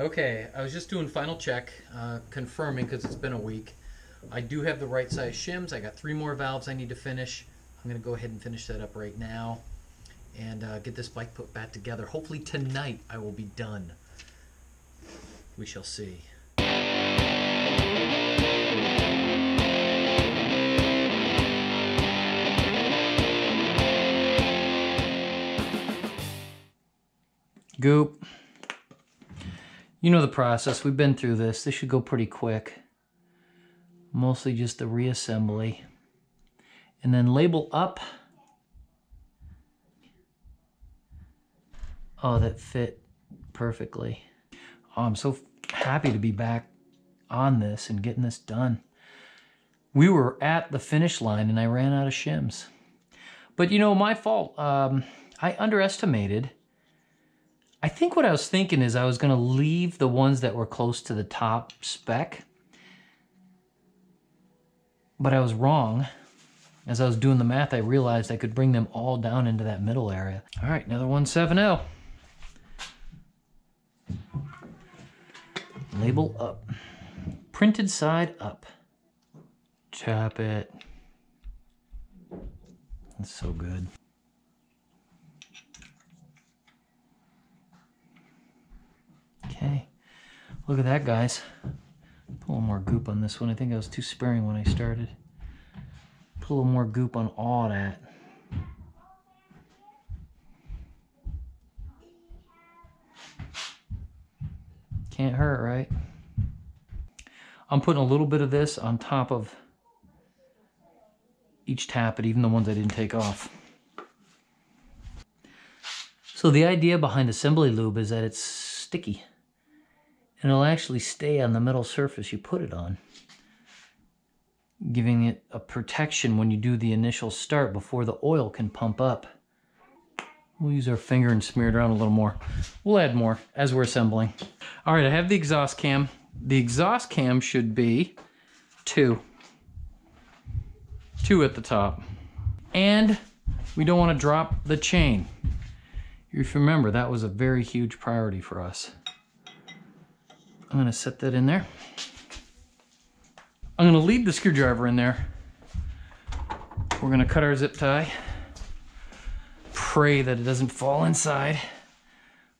Okay, I was just doing final check, uh, confirming because it's been a week. I do have the right size shims. I got three more valves I need to finish. I'm going to go ahead and finish that up right now and uh, get this bike put back together. Hopefully tonight I will be done. We shall see. Goop. You know the process. We've been through this. This should go pretty quick. Mostly just the reassembly. And then label up. Oh, that fit perfectly. Oh, I'm so happy to be back on this and getting this done. We were at the finish line and I ran out of shims. But you know, my fault. Um, I underestimated I think what I was thinking is I was going to leave the ones that were close to the top spec. But I was wrong. As I was doing the math, I realized I could bring them all down into that middle area. All right, another 170. Label up. Printed side up. Chop it. That's so good. Okay, look at that, guys. Put a little more goop on this one. I think I was too sparing when I started. Put a little more goop on all that. Can't hurt, right? I'm putting a little bit of this on top of each tappet, even the ones I didn't take off. So the idea behind assembly lube is that it's sticky and it'll actually stay on the metal surface you put it on, giving it a protection when you do the initial start before the oil can pump up. We'll use our finger and smear it around a little more. We'll add more as we're assembling. All right, I have the exhaust cam. The exhaust cam should be two. Two at the top. And we don't want to drop the chain. You remember, that was a very huge priority for us. I'm gonna set that in there. I'm gonna leave the screwdriver in there. We're gonna cut our zip tie. Pray that it doesn't fall inside.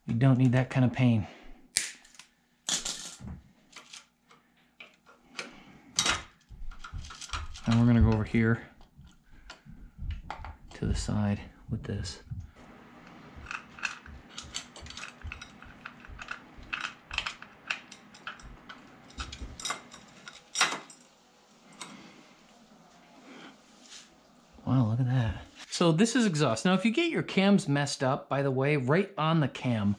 We don't need that kind of pain. And we're gonna go over here to the side with this. Wow, look at that. So this is exhaust. Now, if you get your cams messed up, by the way, right on the cam,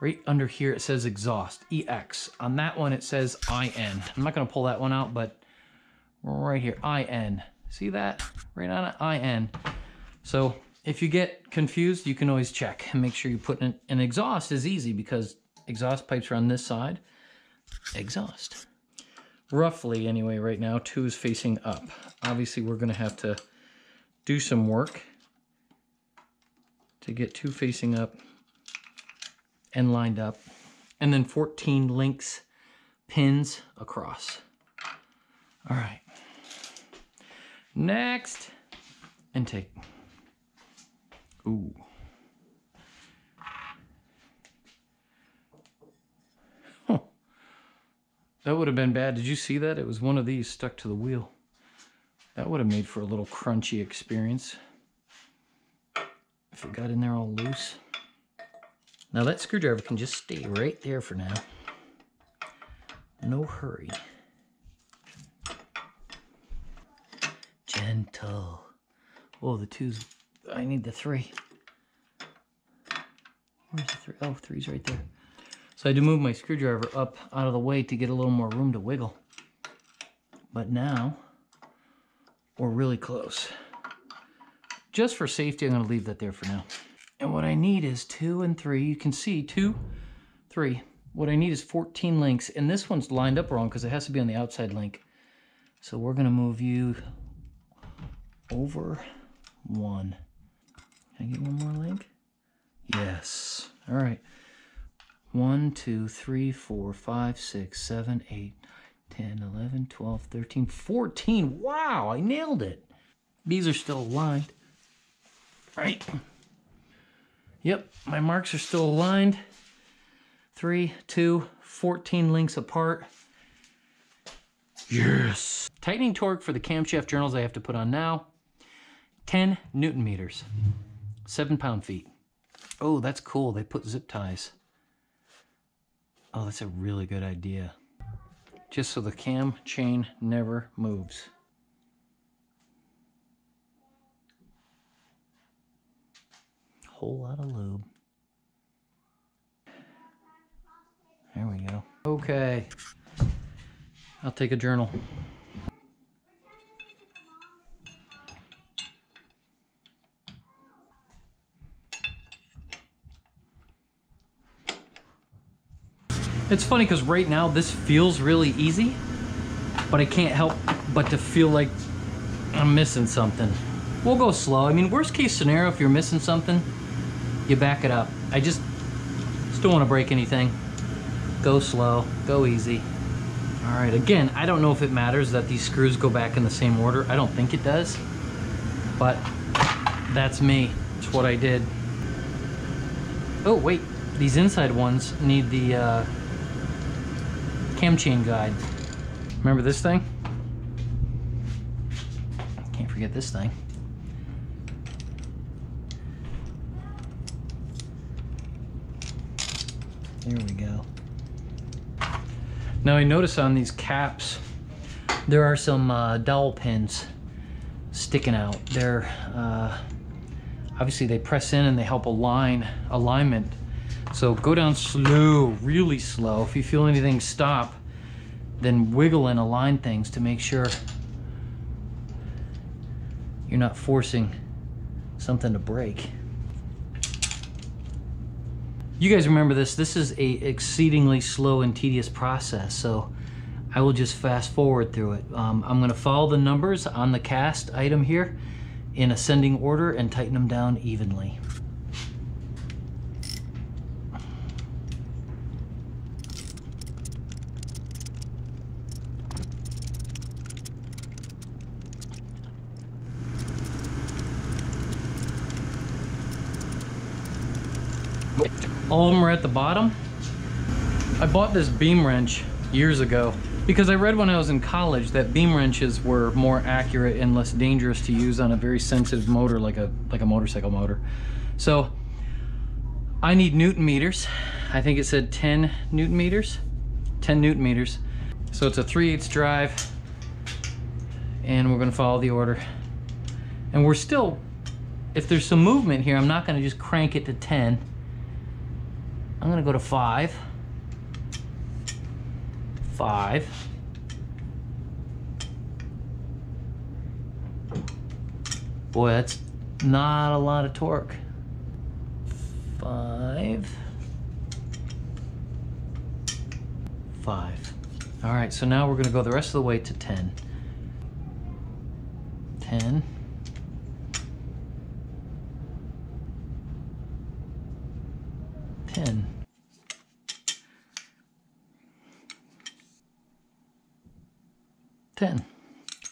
right under here, it says exhaust, EX. On that one, it says IN. I'm not gonna pull that one out, but right here, IN. See that? Right on it, IN. So if you get confused, you can always check and make sure you put in an exhaust is easy because exhaust pipes are on this side. Exhaust. Roughly, anyway, right now, two is facing up. Obviously, we're gonna have to do some work to get two facing up and lined up. And then 14 links, pins across. All right. Next, intake. Ooh. That would have been bad. Did you see that? It was one of these stuck to the wheel. That would have made for a little crunchy experience if it got in there all loose. Now that screwdriver can just stay right there for now. No hurry. Gentle. Oh, the two's, I need the three. Where's the three? Oh, three's right there. So I had to move my screwdriver up out of the way to get a little more room to wiggle. But now, or really close. Just for safety, I'm gonna leave that there for now. And what I need is two and three. You can see two, three. What I need is 14 links, and this one's lined up wrong because it has to be on the outside link. So we're gonna move you over one. Can I get one more link? Yes. All right. 1, 2, 3, 4, 5, 6, 7, 8, 10, 11, 12, 13, 14. Wow, I nailed it. These are still aligned. Right? Yep, my marks are still aligned. 3, 2, 14 links apart. Yes. Tightening torque for the camshaft journals I have to put on now. 10 newton meters. 7 pound feet. Oh, that's cool. They put zip ties. Oh, that's a really good idea. Just so the cam chain never moves. Whole lot of lube. There we go. Okay. I'll take a journal. It's funny because right now this feels really easy, but I can't help but to feel like I'm missing something. We'll go slow. I mean, worst case scenario, if you're missing something, you back it up. I just, just don't want to break anything. Go slow, go easy. All right, again, I don't know if it matters that these screws go back in the same order. I don't think it does, but that's me. It's what I did. Oh, wait, these inside ones need the uh, cam chain guide. Remember this thing? Can't forget this thing. There we go. Now I notice on these caps, there are some uh, dowel pins sticking out. They're, uh, obviously they press in and they help align alignment so go down slow, really slow. If you feel anything stop, then wiggle and align things to make sure you're not forcing something to break. You guys remember this, this is a exceedingly slow and tedious process, so I will just fast forward through it. Um, I'm gonna follow the numbers on the cast item here in ascending order and tighten them down evenly. All of them are at the bottom. I bought this beam wrench years ago because I read when I was in college that beam wrenches were more accurate and less dangerous to use on a very sensitive motor like a like a motorcycle motor. So I need newton meters. I think it said 10 newton meters. 10 newton meters. So it's a 3 8 drive and we're gonna follow the order. And we're still, if there's some movement here, I'm not gonna just crank it to 10. I'm gonna go to five. Five. Boy, that's not a lot of torque. Five. Five. All right, so now we're gonna go the rest of the way to 10. 10. 10. Ten.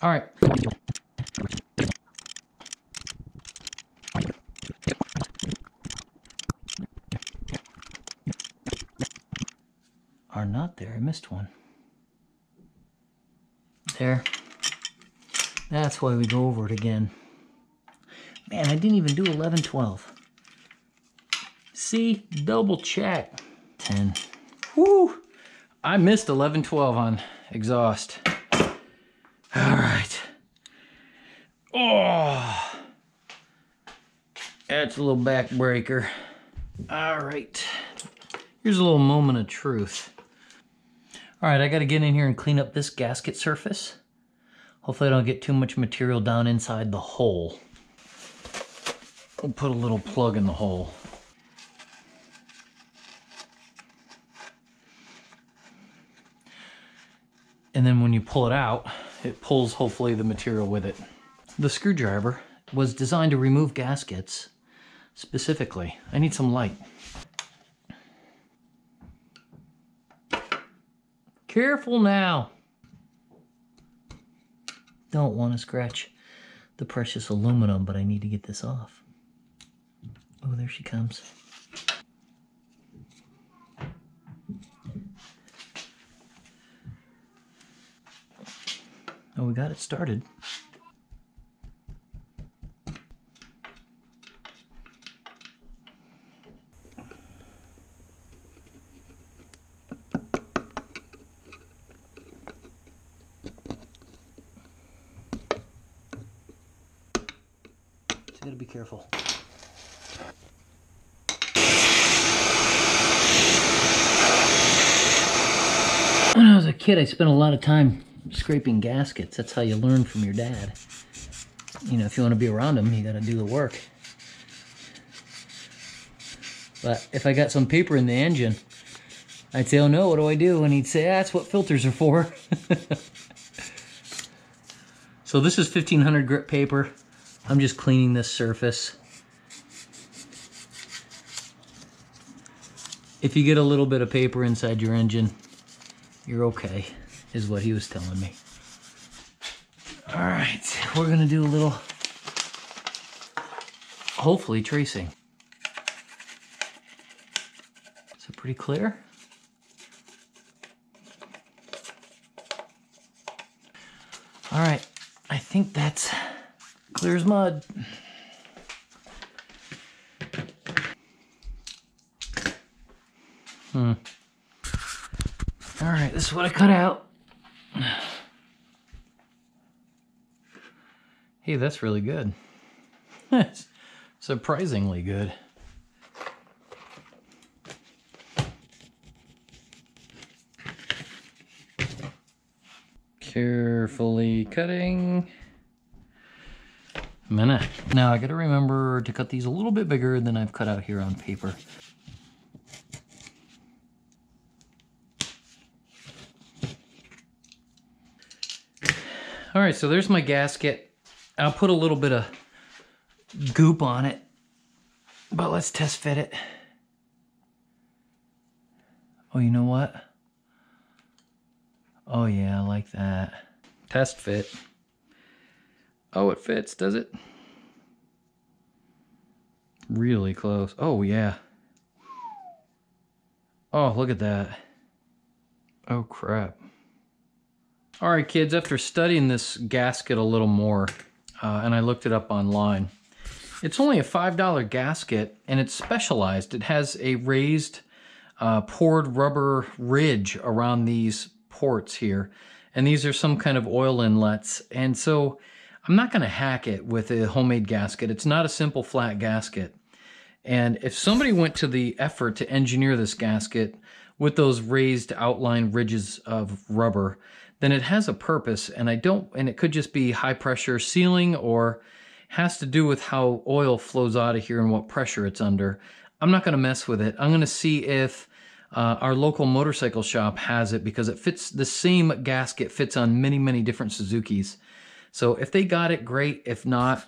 All right. Are not there. I missed one. There. That's why we go over it again. Man, I didn't even do 11, 12. See, double check. 10. Woo! I missed 11, 12 on exhaust. All right. Oh, that's a little backbreaker. All right. Here's a little moment of truth. All right, I got to get in here and clean up this gasket surface. Hopefully I don't get too much material down inside the hole. We'll put a little plug in the hole. And then when you pull it out, it pulls hopefully the material with it. The screwdriver was designed to remove gaskets specifically. I need some light. Careful now. Don't want to scratch the precious aluminum, but I need to get this off. Oh, there she comes. Oh, we got it started. Careful. When I was a kid, I spent a lot of time scraping gaskets. That's how you learn from your dad. You know, if you want to be around him, you got to do the work. But if I got some paper in the engine, I'd say, oh no, what do I do? And he'd say, that's what filters are for. so this is 1500 grit paper. I'm just cleaning this surface. If you get a little bit of paper inside your engine, you're okay, is what he was telling me. All right, we're gonna do a little, hopefully tracing. It pretty clear? All right, I think that's clear as mud. Hmm. All right, this is what I cut out. Hey, that's really good. That's surprisingly good. Carefully cutting. Minute. Now I gotta remember to cut these a little bit bigger than I've cut out here on paper. All right, so there's my gasket. I'll put a little bit of goop on it, but let's test fit it. Oh, you know what? Oh yeah, I like that. Test fit. Oh, it fits, does it? Really close. Oh yeah. Oh, look at that. Oh crap. All right, kids, after studying this gasket a little more, uh, and I looked it up online, it's only a $5 gasket, and it's specialized. It has a raised uh, poured rubber ridge around these ports here, and these are some kind of oil inlets. And so I'm not going to hack it with a homemade gasket. It's not a simple flat gasket. And if somebody went to the effort to engineer this gasket with those raised outline ridges of rubber, then it has a purpose and I don't and it could just be high pressure sealing or has to do with how oil flows out of here and what pressure it's under. I'm not going to mess with it. I'm going to see if uh, our local motorcycle shop has it because it fits the same gasket fits on many many different Suzuki's. So if they got it, great. If not,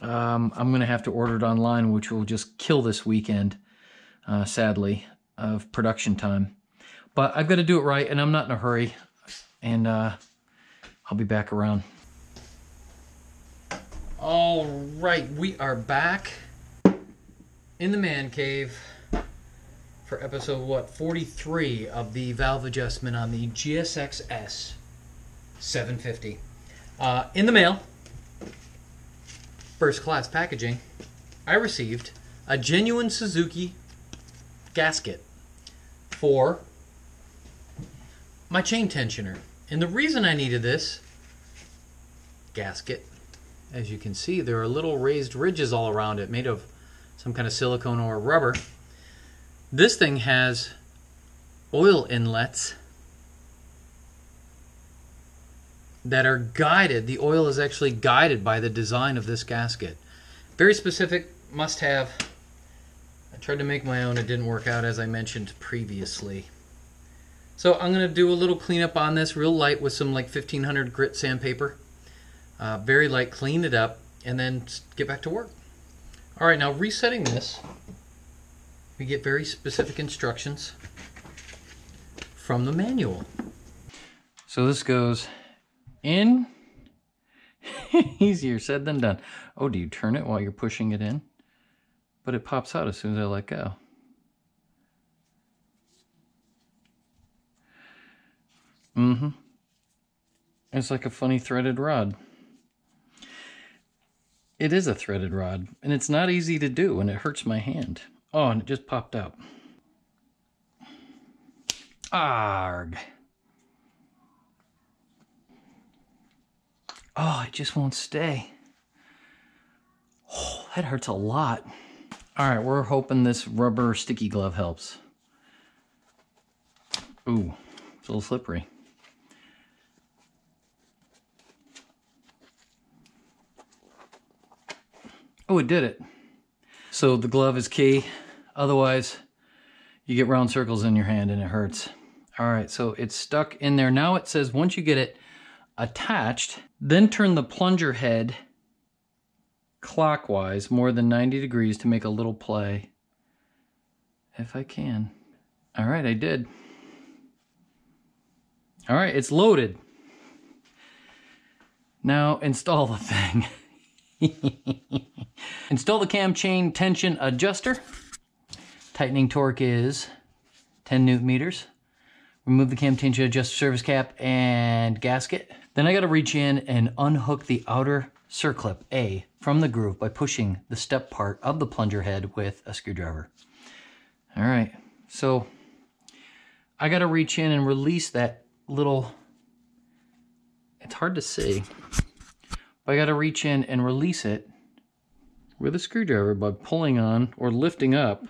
um, I'm going to have to order it online, which will just kill this weekend, uh, sadly, of production time. But I've got to do it right, and I'm not in a hurry and uh, I'll be back around. All right, we are back in the man cave for episode what 43 of the valve adjustment on the GSX S 750. Uh, in the mail, first class packaging, I received a genuine Suzuki gasket for my chain tensioner. And the reason I needed this gasket, as you can see, there are little raised ridges all around it made of some kind of silicone or rubber. This thing has oil inlets that are guided. The oil is actually guided by the design of this gasket. Very specific, must have. I tried to make my own, it didn't work out as I mentioned previously. So I'm going to do a little cleanup on this real light with some like 1500 grit sandpaper. Uh, very light, clean it up, and then get back to work. All right, now resetting this, we get very specific instructions from the manual. So this goes in. Easier said than done. Oh, do you turn it while you're pushing it in? But it pops out as soon as I let go. Mm-hmm. It's like a funny threaded rod. It is a threaded rod, and it's not easy to do, and it hurts my hand. Oh, and it just popped out. Arg. Oh, it just won't stay. Oh, that hurts a lot. All right, we're hoping this rubber sticky glove helps. Ooh, it's a little slippery. Oh, it did it. So the glove is key. Otherwise, you get round circles in your hand and it hurts. All right, so it's stuck in there. Now it says once you get it attached, then turn the plunger head clockwise more than 90 degrees to make a little play. If I can. All right, I did. All right, it's loaded. Now install the thing. Install the cam chain tension adjuster. Tightening torque is 10 newton meters. Remove the cam tension adjuster service cap and gasket. Then I gotta reach in and unhook the outer circlip A from the groove by pushing the step part of the plunger head with a screwdriver. All right, so I gotta reach in and release that little, it's hard to see, but I gotta reach in and release it with a screwdriver by pulling on or lifting up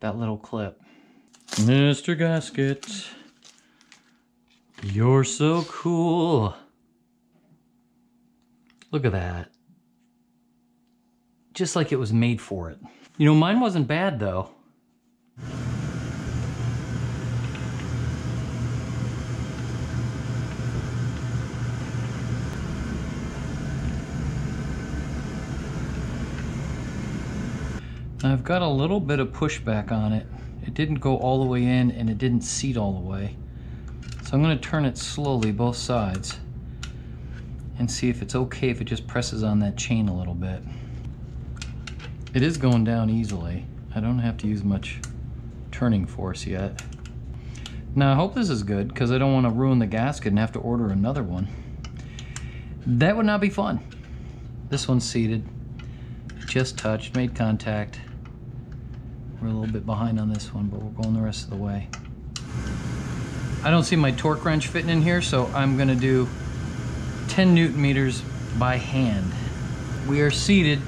that little clip. Mr. Gasket, you're so cool. Look at that. Just like it was made for it. You know, mine wasn't bad though. I've got a little bit of pushback on it. It didn't go all the way in and it didn't seat all the way. So I'm gonna turn it slowly, both sides, and see if it's okay if it just presses on that chain a little bit. It is going down easily. I don't have to use much turning force yet. Now I hope this is good because I don't want to ruin the gasket and have to order another one. That would not be fun. This one's seated, just touched, made contact. We're a little bit behind on this one, but we're going the rest of the way. I don't see my torque wrench fitting in here, so I'm gonna do 10 newton meters by hand. We are seated.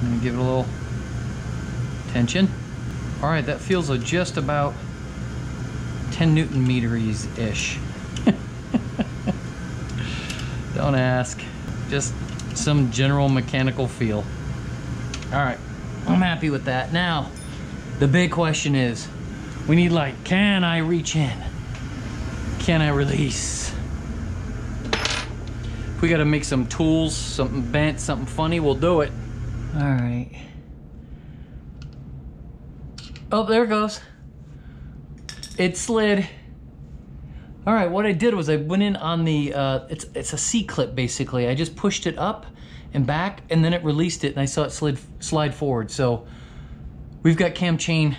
I'm gonna give it a little tension. All right, that feels like just about 10 newton meters-ish. don't ask, just some general mechanical feel. All right. I'm happy with that. Now, the big question is, we need like, can I reach in? Can I release? If we gotta make some tools, something bent, something funny, we'll do it. All right. Oh, there it goes. It slid. All right, what I did was I went in on the, uh, it's, it's a C-clip basically. I just pushed it up and back, and then it released it, and I saw it slid slide forward. So we've got cam chain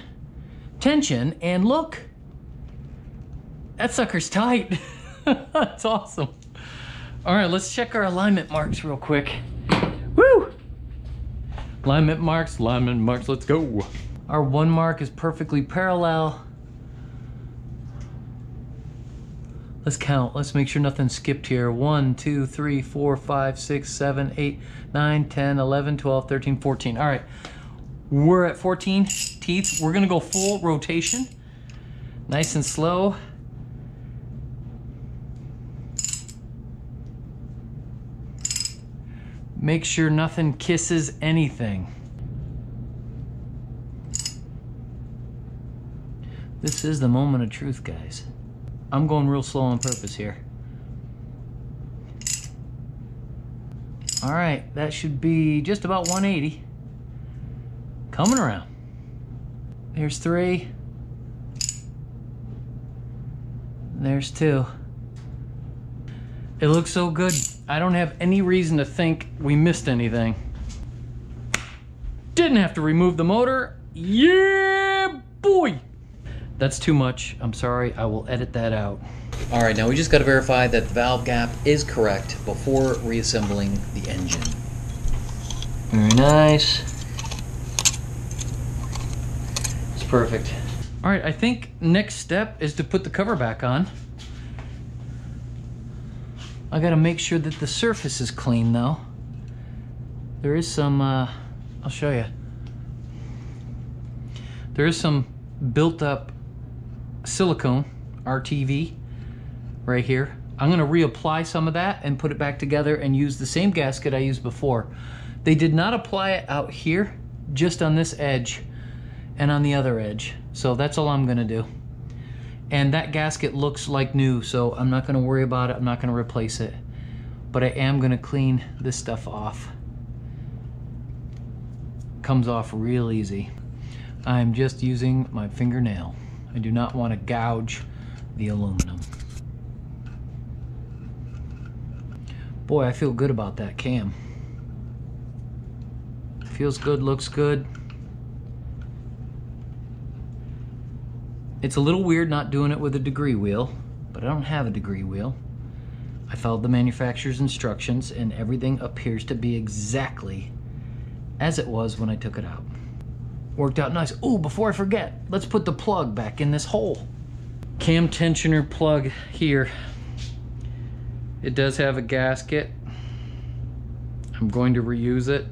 tension, and look, that sucker's tight. That's awesome. All right, let's check our alignment marks real quick. Woo! Alignment marks, alignment marks, let's go. Our one mark is perfectly parallel. Let's count. Let's make sure nothing skipped here. 1, 2, 3, 4, 5, 6, 7, 8, 9, 10, 11, 12, 13, 14. All right. We're at 14 teeth. We're going to go full rotation. Nice and slow. Make sure nothing kisses anything. This is the moment of truth, guys. I'm going real slow on purpose here. All right, that should be just about 180. Coming around. There's three. there's two. It looks so good. I don't have any reason to think we missed anything. Didn't have to remove the motor. Yeah, boy. That's too much. I'm sorry. I will edit that out. All right, now we just got to verify that the valve gap is correct before reassembling the engine. Very nice. It's perfect. All right, I think next step is to put the cover back on. I gotta make sure that the surface is clean though. There is some, uh, I'll show you. There is some built up silicone, RTV, right here. I'm gonna reapply some of that and put it back together and use the same gasket I used before. They did not apply it out here, just on this edge and on the other edge. So that's all I'm gonna do. And that gasket looks like new, so I'm not gonna worry about it. I'm not gonna replace it. But I am gonna clean this stuff off. Comes off real easy. I'm just using my fingernail. I do not wanna gouge the aluminum. Boy, I feel good about that cam. Feels good, looks good. It's a little weird not doing it with a degree wheel, but I don't have a degree wheel. I followed the manufacturer's instructions and everything appears to be exactly as it was when I took it out. Worked out nice. Oh, before I forget, let's put the plug back in this hole. Cam tensioner plug here. It does have a gasket. I'm going to reuse it.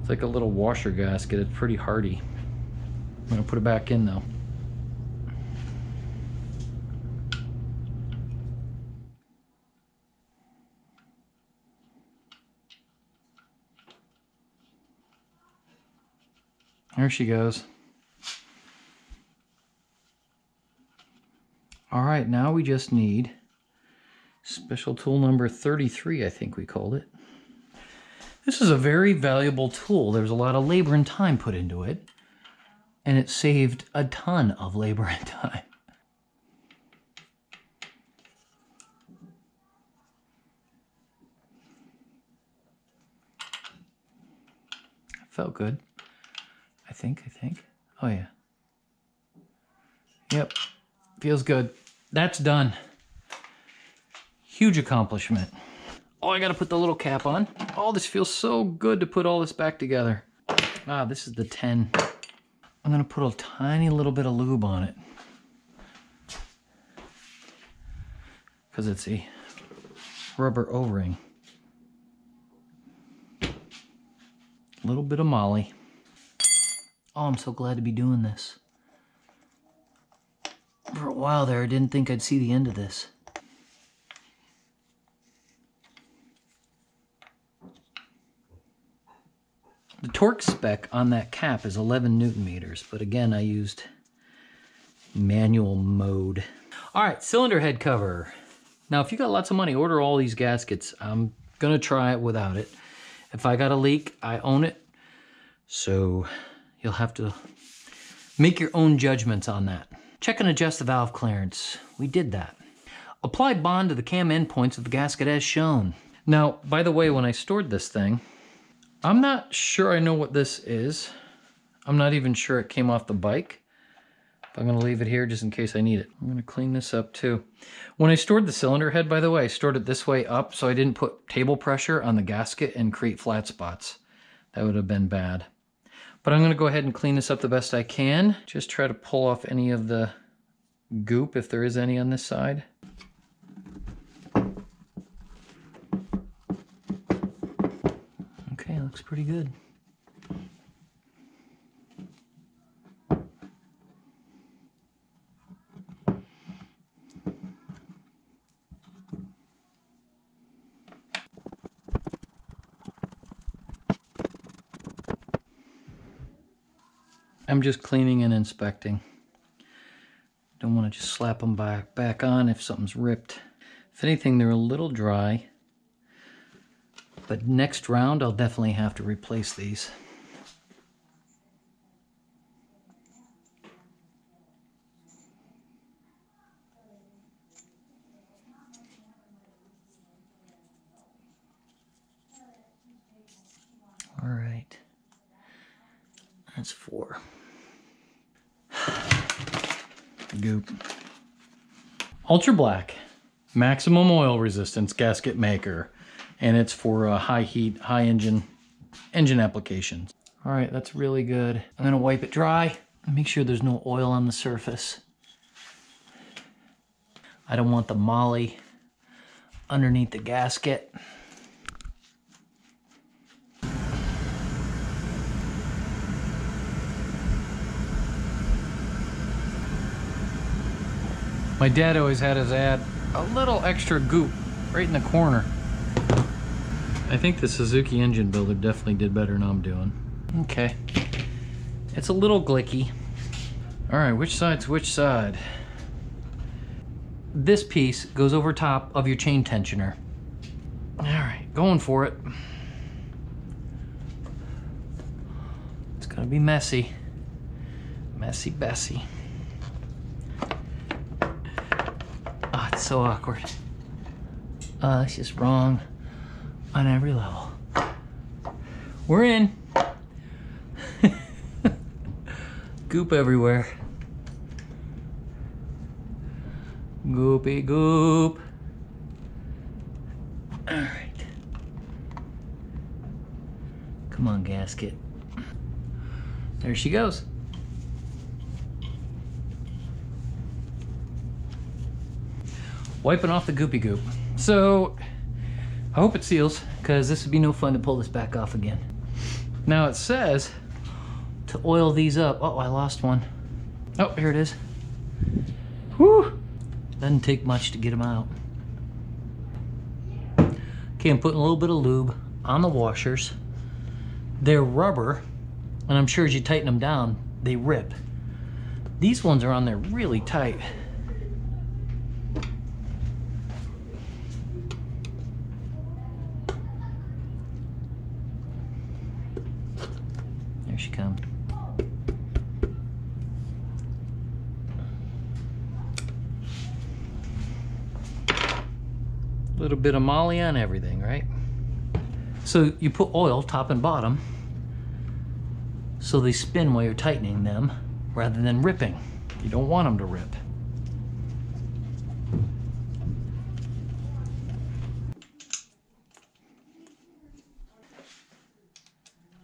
It's like a little washer gasket. It's pretty hardy. I'm gonna put it back in though. There she goes. All right, now we just need special tool number 33, I think we called it. This is a very valuable tool. There's a lot of labor and time put into it, and it saved a ton of labor and time. Felt good think, I think. Oh yeah. Yep, feels good. That's done. Huge accomplishment. Oh, I gotta put the little cap on. Oh, this feels so good to put all this back together. Ah, this is the 10. I'm gonna put a tiny little bit of lube on it. Because it's a rubber O-ring. A little bit of moly. Oh, I'm so glad to be doing this. For a while there, I didn't think I'd see the end of this. The torque spec on that cap is 11 newton meters, but again, I used manual mode. All right, cylinder head cover. Now, if you got lots of money, order all these gaskets. I'm gonna try it without it. If I got a leak, I own it. So You'll have to make your own judgments on that. Check and adjust the valve clearance. We did that. Apply bond to the cam endpoints of the gasket as shown. Now, by the way, when I stored this thing, I'm not sure I know what this is. I'm not even sure it came off the bike. I'm gonna leave it here just in case I need it. I'm gonna clean this up too. When I stored the cylinder head, by the way, I stored it this way up so I didn't put table pressure on the gasket and create flat spots. That would have been bad. But I'm going to go ahead and clean this up the best I can. Just try to pull off any of the goop if there is any on this side. Okay, looks pretty good. I'm just cleaning and inspecting. Don't want to just slap them back, back on if something's ripped. If anything, they're a little dry. But next round, I'll definitely have to replace these. All right. That's four. Goop. Ultra Black, maximum oil resistance gasket maker. And it's for uh, high heat, high engine, engine applications. All right, that's really good. I'm gonna wipe it dry and make sure there's no oil on the surface. I don't want the moly underneath the gasket. My dad always had us add a little extra goop right in the corner. I think the Suzuki engine builder definitely did better than I'm doing. Okay. It's a little glicky. All right, which side's which side? This piece goes over top of your chain tensioner. All right, going for it. It's gonna be messy. Messy Bessie. So awkward. Uh, it's just wrong on every level. We're in. Goop everywhere. Goopy goop. All right. Come on, gasket. There she goes. Wiping off the goopy goop. So, I hope it seals, because this would be no fun to pull this back off again. Now it says to oil these up. Oh, I lost one. Oh, here it is. Whew. Doesn't take much to get them out. Okay, I'm putting a little bit of lube on the washers. They're rubber, and I'm sure as you tighten them down, they rip. These ones are on there really tight. There she comes. A little bit of moly on everything, right? So you put oil top and bottom so they spin while you're tightening them rather than ripping. You don't want them to rip.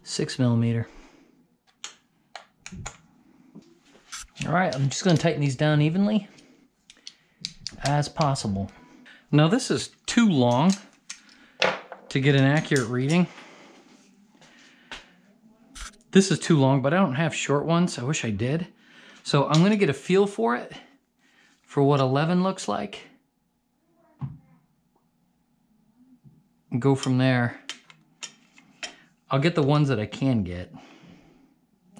Six millimeter. All right, I'm just gonna tighten these down evenly as possible. Now this is too long to get an accurate reading. This is too long, but I don't have short ones. I wish I did. So I'm gonna get a feel for it, for what 11 looks like. And go from there. I'll get the ones that I can get.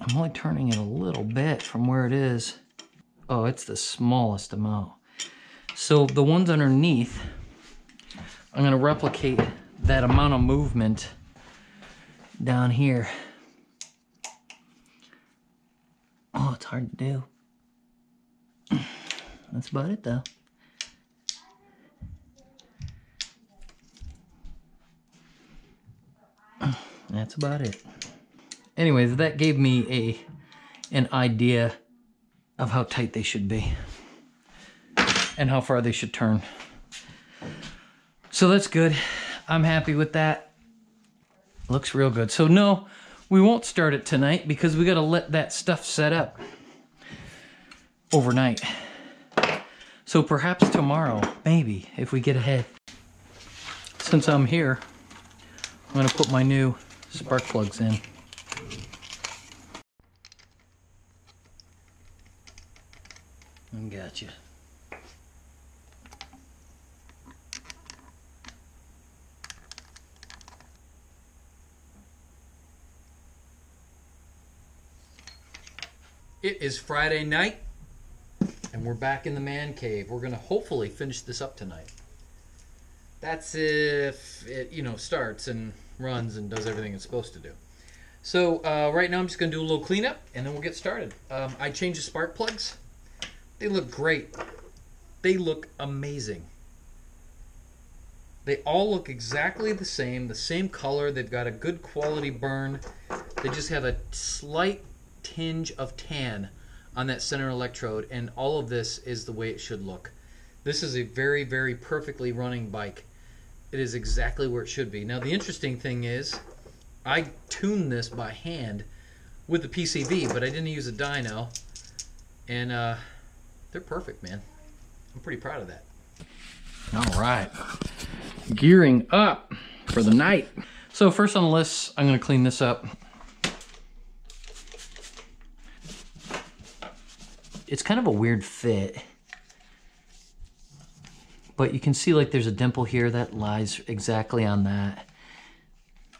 I'm only turning it a little bit from where it is. Oh, it's the smallest amount. So the ones underneath, I'm gonna replicate that amount of movement down here. Oh, it's hard to do. That's about it though. That's about it. Anyways, that gave me a an idea of how tight they should be and how far they should turn. So that's good. I'm happy with that. Looks real good. So no, we won't start it tonight because we got to let that stuff set up overnight. So perhaps tomorrow, maybe, if we get ahead. Since I'm here, I'm going to put my new spark plugs in. Gotcha. It is Friday night, and we're back in the man cave. We're gonna hopefully finish this up tonight. That's if it, you know, starts and runs and does everything it's supposed to do. So uh, right now I'm just gonna do a little cleanup, and then we'll get started. Um, I changed the spark plugs. They look great. They look amazing. They all look exactly the same, the same color. They've got a good quality burn. They just have a slight tinge of tan on that center electrode, and all of this is the way it should look. This is a very, very perfectly running bike. It is exactly where it should be. Now, the interesting thing is, I tuned this by hand with the PCV, but I didn't use a dyno, and uh, they're perfect, man. I'm pretty proud of that. All right, gearing up for the night. So first on the list, I'm gonna clean this up. It's kind of a weird fit, but you can see like there's a dimple here that lies exactly on that.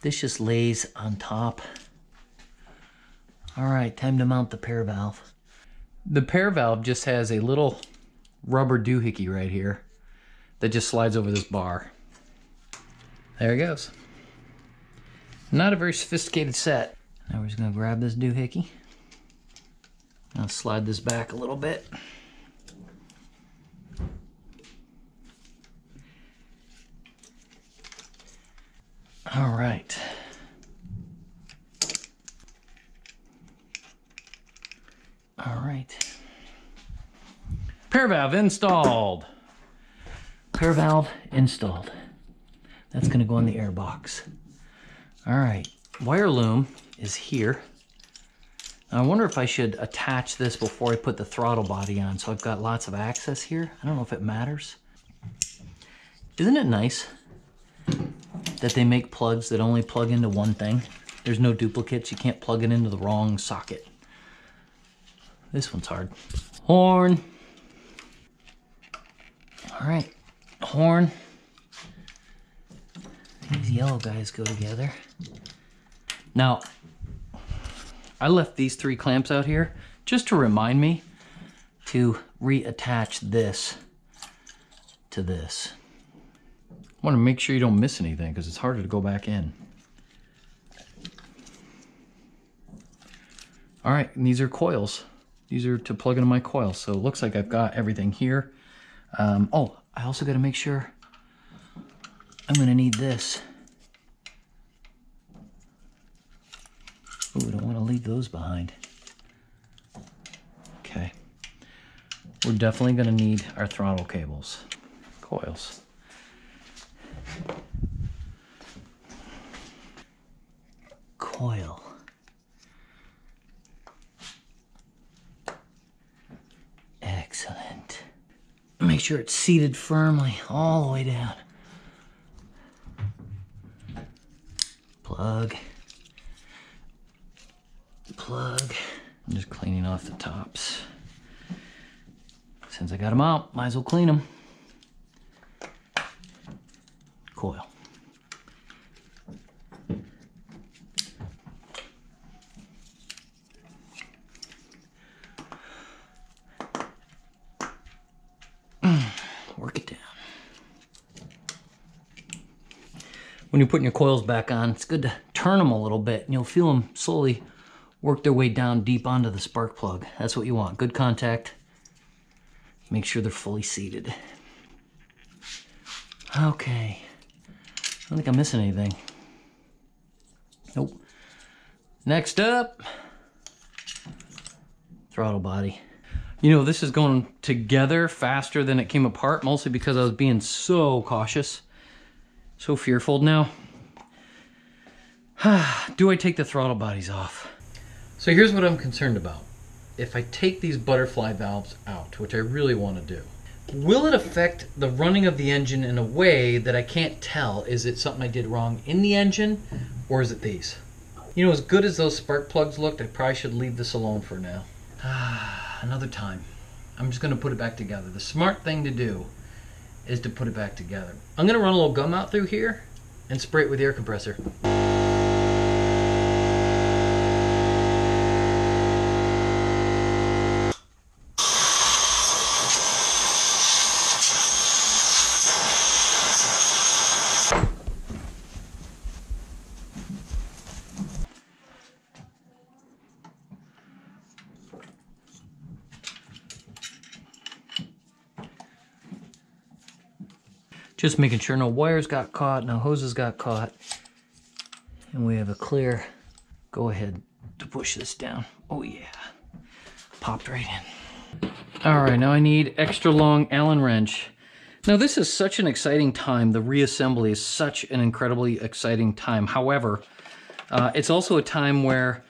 This just lays on top. All right, time to mount the pair valve. The pair valve just has a little rubber doohickey right here that just slides over this bar. There it goes. Not a very sophisticated set. Now we're just gonna grab this doohickey. I'll slide this back a little bit. All right. All right. Pair valve installed. Pair valve installed. That's gonna go in the air box. All right, wire loom is here. I wonder if I should attach this before I put the throttle body on so I've got lots of access here. I don't know if it matters. Isn't it nice that they make plugs that only plug into one thing? There's no duplicates. You can't plug it into the wrong socket. This one's hard. Horn. All right, horn. These yellow guys go together. Now, I left these three clamps out here just to remind me to reattach this to this. I want to make sure you don't miss anything because it's harder to go back in. All right, and these are coils. These are to plug into my coils. So it looks like I've got everything here. Um, oh, I also got to make sure I'm going to need this. Ooh, don't want to leave those behind. Okay. We're definitely going to need our throttle cables, coils. Coil. Excellent. Make sure it's seated firmly all the way down. Plug. Plug. I'm just cleaning off the tops. Since I got them out, might as well clean them. Coil. Work it down. When you're putting your coils back on, it's good to turn them a little bit and you'll feel them slowly work their way down deep onto the spark plug. That's what you want. Good contact. Make sure they're fully seated. Okay. I don't think I'm missing anything. Nope. Next up, throttle body. You know, this is going together faster than it came apart, mostly because I was being so cautious, so fearful now. Do I take the throttle bodies off? So here's what I'm concerned about. If I take these butterfly valves out, which I really want to do, will it affect the running of the engine in a way that I can't tell? Is it something I did wrong in the engine, or is it these? You know, as good as those spark plugs looked, I probably should leave this alone for now. Ah, Another time. I'm just going to put it back together. The smart thing to do is to put it back together. I'm going to run a little gum out through here and spray it with the air compressor. Just making sure no wires got caught, no hoses got caught. And we have a clear go ahead to push this down. Oh yeah, popped right in. All right, now I need extra long Allen wrench. Now this is such an exciting time. The reassembly is such an incredibly exciting time. However, uh, it's also a time where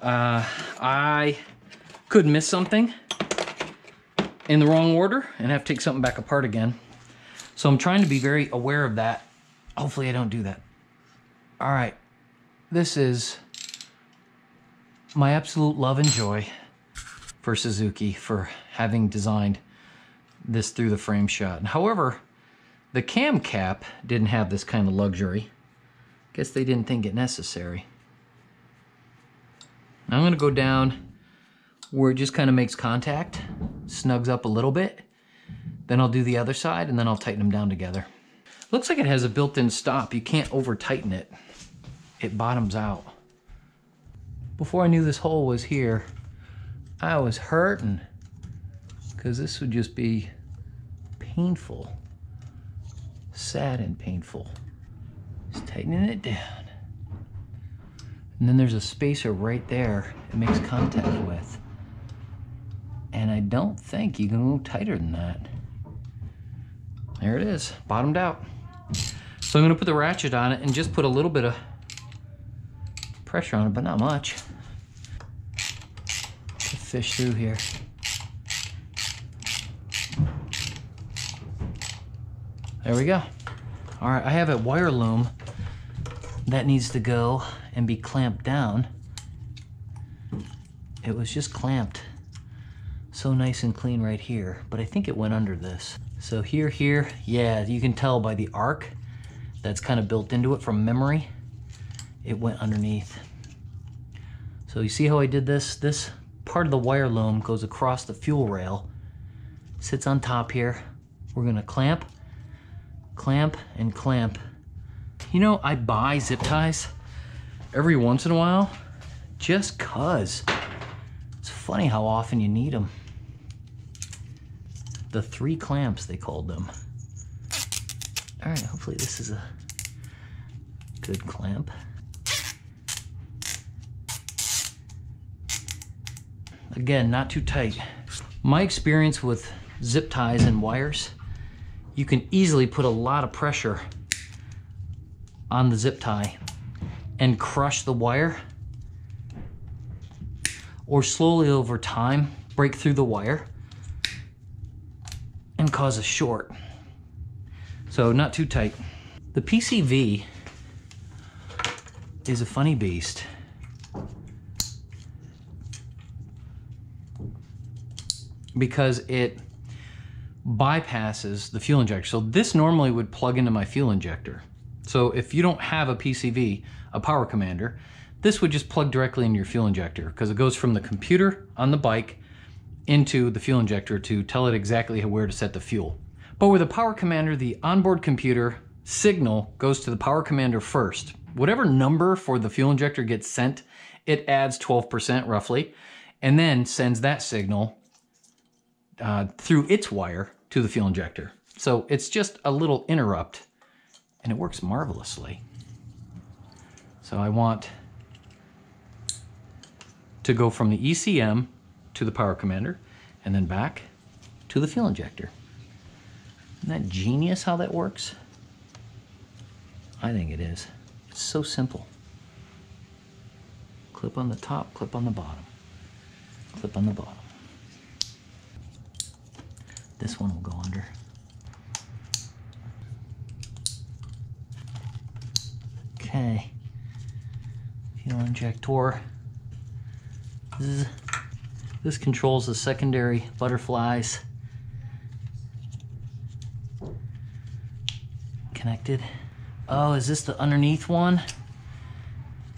uh, I could miss something in the wrong order and have to take something back apart again. So I'm trying to be very aware of that. Hopefully I don't do that. All right, this is my absolute love and joy for Suzuki for having designed this through the frame shot. However, the cam cap didn't have this kind of luxury. Guess they didn't think it necessary. I'm gonna go down where it just kind of makes contact, snugs up a little bit. Then I'll do the other side and then I'll tighten them down together. Looks like it has a built-in stop. You can't over tighten it. It bottoms out. Before I knew this hole was here, I was hurting because this would just be painful, sad and painful. Just tightening it down. And then there's a spacer right there it makes contact with. And I don't think you can go tighter than that. There it is, bottomed out. So I'm gonna put the ratchet on it and just put a little bit of pressure on it, but not much. Fish through here. There we go. All right, I have a wire loom that needs to go and be clamped down. It was just clamped so nice and clean right here, but I think it went under this. So here, here, yeah, you can tell by the arc that's kind of built into it from memory. It went underneath. So you see how I did this? This part of the wire loom goes across the fuel rail, sits on top here. We're gonna clamp, clamp, and clamp. You know, I buy zip ties every once in a while just cause. It's funny how often you need them. The three clamps, they called them. All right, hopefully this is a good clamp. Again, not too tight. My experience with zip ties and wires, you can easily put a lot of pressure on the zip tie and crush the wire or slowly over time break through the wire and cause a short. So not too tight. The PCV is a funny beast. because it bypasses the fuel injector. So this normally would plug into my fuel injector. So if you don't have a PCV, a power commander, this would just plug directly into your fuel injector because it goes from the computer on the bike into the fuel injector to tell it exactly where to set the fuel. But with a power commander, the onboard computer signal goes to the power commander first. Whatever number for the fuel injector gets sent, it adds 12% roughly, and then sends that signal uh, through its wire to the fuel injector. So it's just a little interrupt and it works marvelously. So I want to go from the ECM to the power commander and then back to the fuel injector. Isn't that genius how that works? I think it is. It's so simple. Clip on the top, clip on the bottom. Clip on the bottom. This one will go under. Okay. Fuel injector. This, this controls the secondary butterflies. Connected. Oh, is this the underneath one?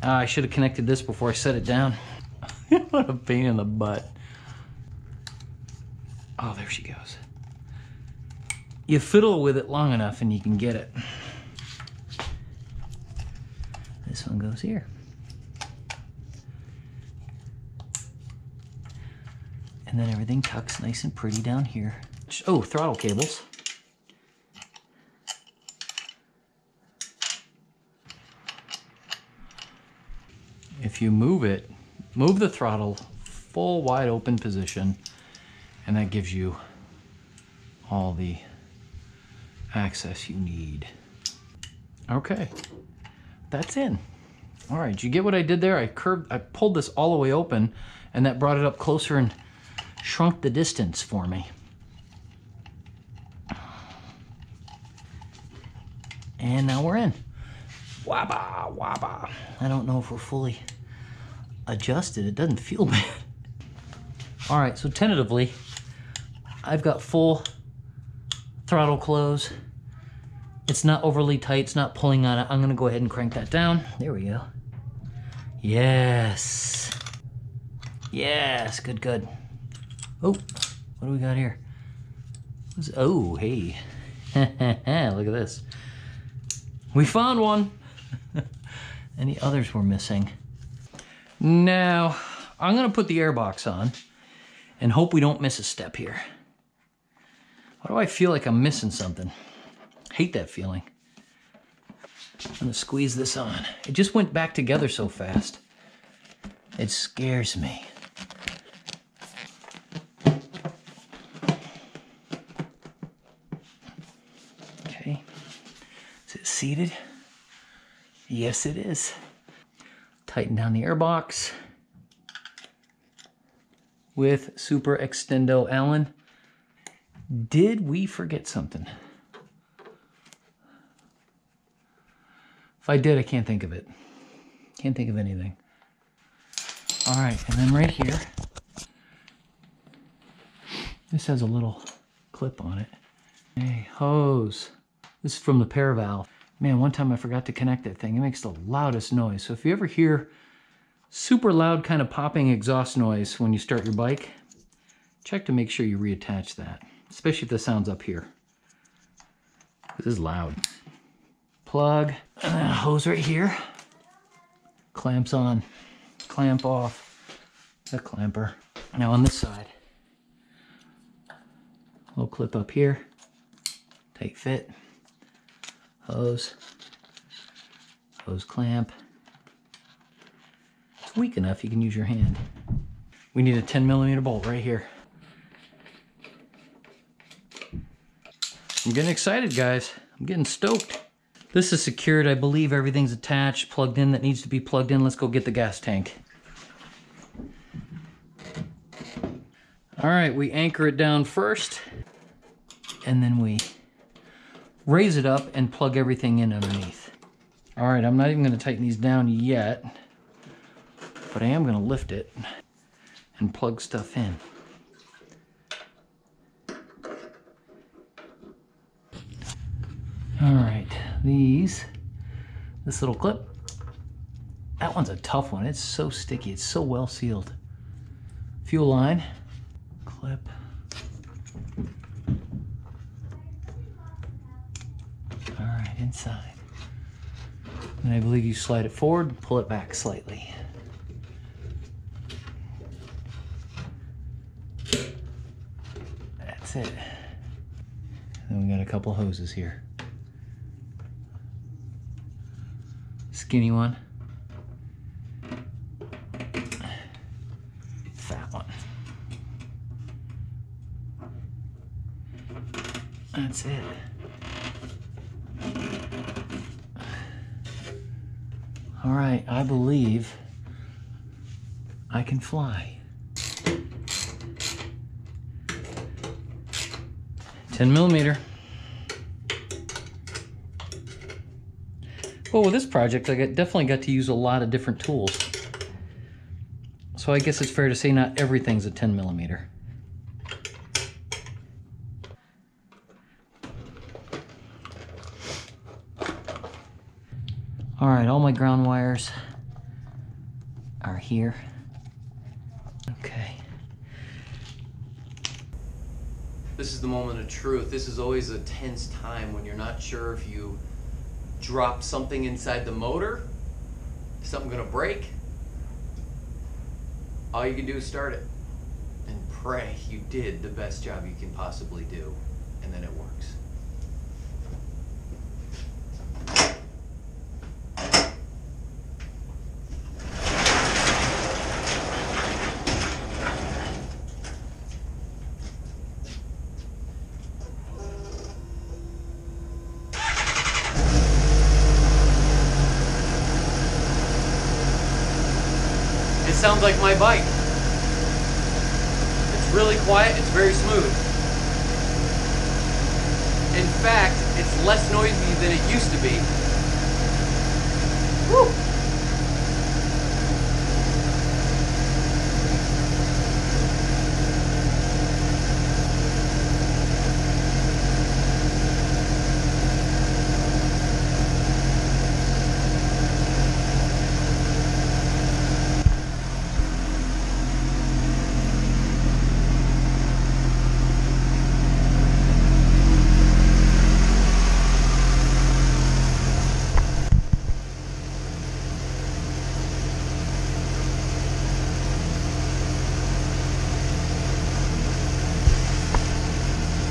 Uh, I should have connected this before I set it down. what a pain in the butt. Oh, there she goes you fiddle with it long enough and you can get it. This one goes here. And then everything tucks nice and pretty down here. Oh, throttle cables. If you move it, move the throttle full wide open position and that gives you all the access you need. Okay, that's in. All right, you get what I did there? I curved, I pulled this all the way open and that brought it up closer and shrunk the distance for me. And now we're in. Wabba, wabba. I don't know if we're fully adjusted. It doesn't feel bad. All right, so tentatively, I've got full throttle close. It's not overly tight, it's not pulling on it. I'm gonna go ahead and crank that down. There we go. Yes. Yes, good, good. Oh, what do we got here? Oh, hey. Look at this. We found one. Any others we're missing? Now, I'm gonna put the airbox on and hope we don't miss a step here. Why do I feel like I'm missing something? Hate that feeling. I'm gonna squeeze this on. It just went back together so fast. It scares me. Okay. Is it seated? Yes, it is. Tighten down the airbox with Super Extendo Allen. Did we forget something? If I did, I can't think of it. Can't think of anything. All right, and then right here, this has a little clip on it. A hose. This is from the pair valve. Man, one time I forgot to connect that thing. It makes the loudest noise. So if you ever hear super loud kind of popping exhaust noise when you start your bike, check to make sure you reattach that, especially if the sound's up here. This is loud. Plug, and hose right here. Clamps on, clamp off, the clamper. Now on this side, little clip up here, tight fit, hose, hose clamp. It's weak enough you can use your hand. We need a 10 millimeter bolt right here. I'm getting excited, guys. I'm getting stoked. This is secured. I believe everything's attached, plugged in that needs to be plugged in. Let's go get the gas tank. All right, we anchor it down first, and then we raise it up and plug everything in underneath. All right, I'm not even gonna tighten these down yet, but I am gonna lift it and plug stuff in. All right, these, this little clip, that one's a tough one. It's so sticky, it's so well sealed. Fuel line, clip. All right, inside. And I believe you slide it forward, pull it back slightly. That's it. Then we got a couple hoses here. Skinny one. Fat one. That's it. All right, I believe I can fly. 10 millimeter. Well, with this project, I definitely got to use a lot of different tools. So I guess it's fair to say not everything's a 10 millimeter. All right, all my ground wires are here. Okay. This is the moment of truth. This is always a tense time when you're not sure if you drop something inside the motor, is something gonna break? All you can do is start it and pray you did the best job you can possibly do, and then it works. Sounds like my bike. It's really quiet, it's very smooth. In fact, it's less noisy than it used to be.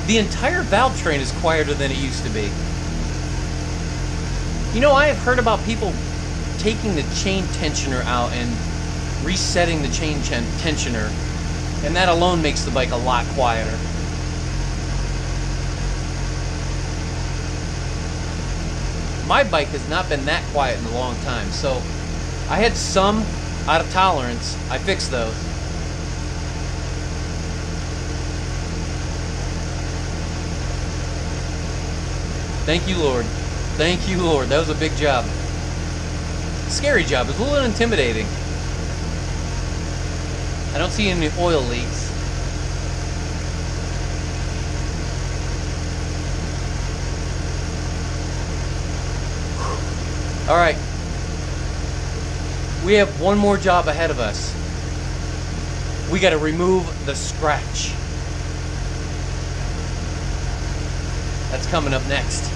The entire valve train is quieter than it used to be. You know, I have heard about people taking the chain tensioner out and resetting the chain tensioner, and that alone makes the bike a lot quieter. My bike has not been that quiet in a long time, so I had some out of tolerance. I fixed those. Thank you, Lord. Thank you, Lord. That was a big job. Scary job. It's a little intimidating. I don't see any oil leaks. All right. We have one more job ahead of us. We got to remove the scratch. That's coming up next.